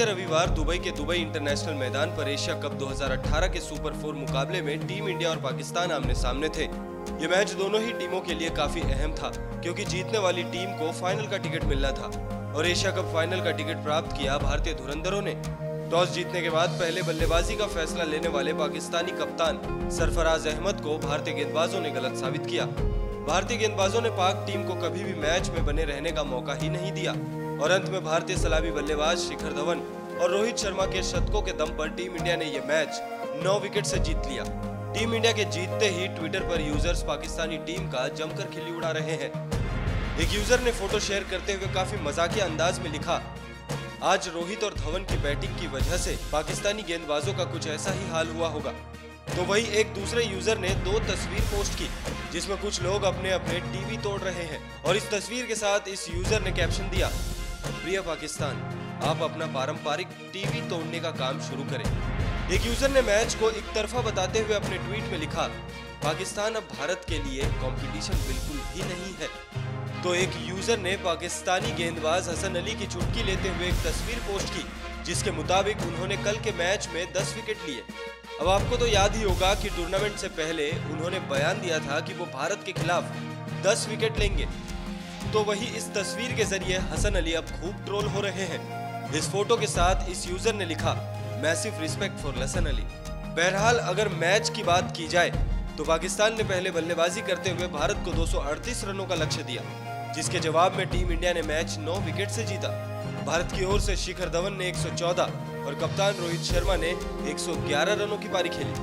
Dubai के Dubai international मैदान पर एशिया कप 2018 के सुपर फोर मुकाबले में टीम इंडिया और पाकिस्तान आमने सामने थे। ये मैच दोनों ही टीमों के लिए काफ़ी अहम था, क्योंकि जीतने वाली टीम को फाइनल का टिकट मिलना था और एशिया कप फाइनल का टिकट प्राप्त किया भारतीय धुरंधरों ने। टॉस जीतने के बाद पहले बल्लेबाजी का फैसला लेने वाले पाकिस्तानी कप्तान सरफराज अहमद को भारतीय गेंदबाजों ने गलत साबित किया। भारतीय गेंदबाजों ने पाक टीम को कभी भी मैच में बने रहने का मौका ही नहीं दिया। और अंत में भारतीय सलामी बल्लेबाज शिखर धवन और रोहित शर्मा के शतकों के दम पर टीम इंडिया ने यह मैच नौ विकेट से जीत लिया। टीम इंडिया के जीतते ही ट्विटर पर यूज़र्स पाकिस्तानी टीम का जमकर खिल्ली उड़ा रहे हैं। एक यूज़र ने फ़ोटो शेयर करते हुए काफ़ी मजाकिया अंदाज में लिखा, आज रोहित और धवन की बैटिंग की वजह से पाकिस्तानी गेंदबाजों का कुछ ऐसा ही हाल हुआ होगा। तो वही एक दूसरे यूज़र ने दो तस्वीर पोस्ट की, जिसमें कुछ लोग अपने अपने टीवी तोड़ रहे हैं और इस तस्वीर के साथ इस यूज़र ने कैप्शन दिया प्रिय पाकिस्तान, आप अपना पारंपरिक टीवी तोड़ने का काम शुरू करें। एक यूज़र ने मैच को एक तरफा बताते हुए अपने ट्वीट में लिखा, पाकिस्तान अब भारत के लिए कंपटीशन बिल्कुल भी नहीं है। तो एक यूज़र ने पाकिस्तानी गेंदबाज हसन अली की चुटकी लेते हुए एक तस्वीर पोस्ट की, जिसके मुताबिक उन्होंने कल के मैच में 10 विकेट लिए। अब आपको तो याद ही होगा कि टूर्नामेंट से पहले उन्होंने बयान दिया था कि वो भारत के खिलाफ 10 विकेट लेंगे। तो वही इस तस्वीर के ज़रिए हसन अली अब खूब ट्रोल हो रहे हैं। इस फ़ोटो के साथ इस यूज़र ने लिखा मैसिव रिस्पेक्ट फॉर लसन अली। बहरहाल, अगर मैच की बात की जाए तो पाकिस्तान ने पहले बल्लेबाजी करते हुए भारत को 238 रनों का लक्ष्य दिया, जिसके जवाब में टीम इंडिया ने मैच 9 विकेट से जीता। भारत की ओर से शिखर धवन ने 114 और कप्तान रोहित शर्मा ने 111 रनों की पारी खेली।